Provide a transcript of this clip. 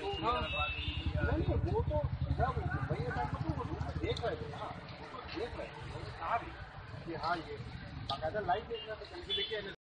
नहीं वो तो देख रहे थे देख रहे थे कहा हाँ। ये बाकायदा लाइव देख रहे थे देखिए